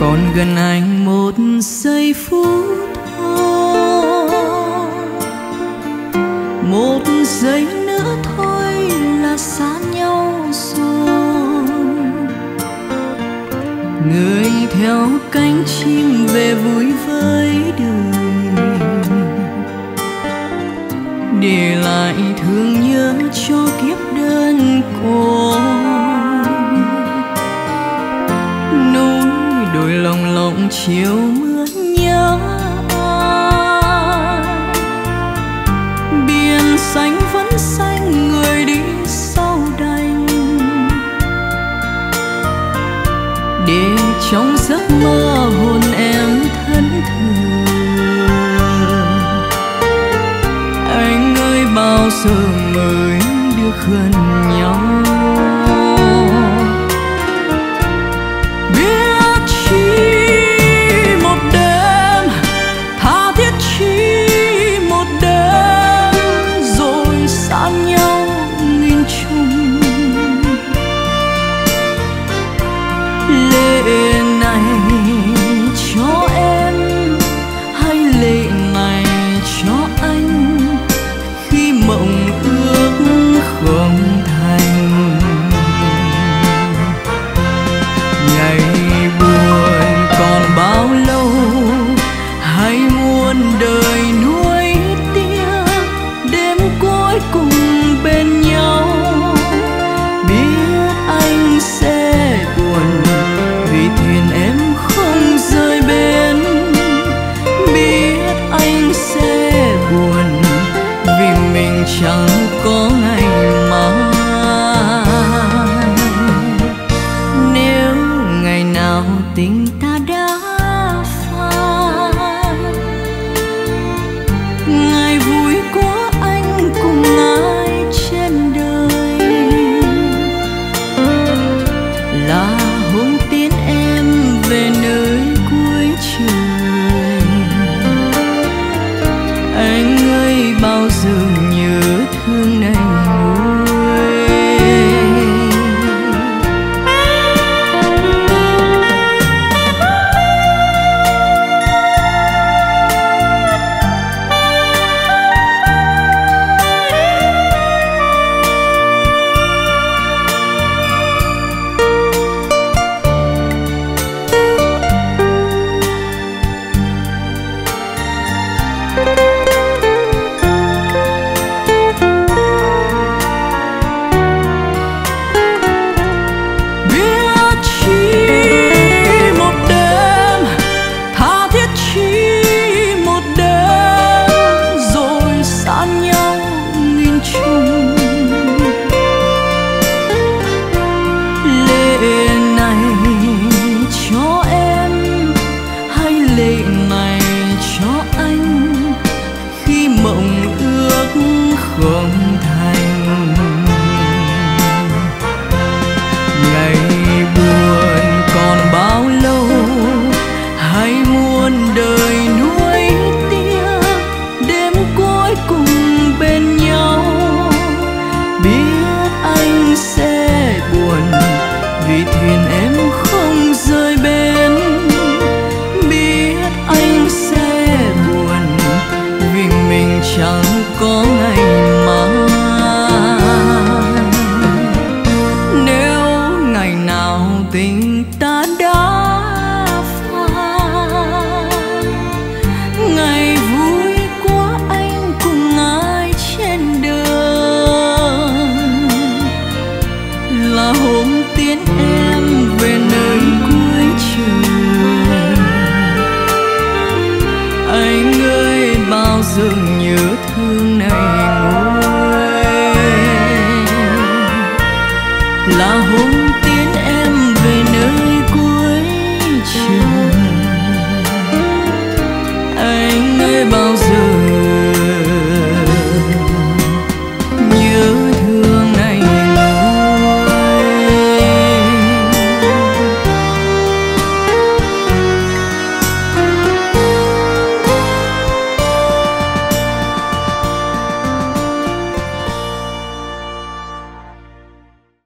còn gần anh một giây phút thôi. Một giây nữa thôi là xa nhau rồi. Người theo cánh chim về vui với đời để lại thương nhớ cho kiếp đơn côi trong lòng chiều mưa nhớ biển xanh vẫn xanh, người đi sau đành. Để trong giấc mơ hồn em thân thương, anh ơi, bao giờ mới được gần nhau? Chẳng có ngày mai. Nếu ngày nào tình ta đã phai, ngày vui của anh cùng ai trên đời? Là thương là hùng tiến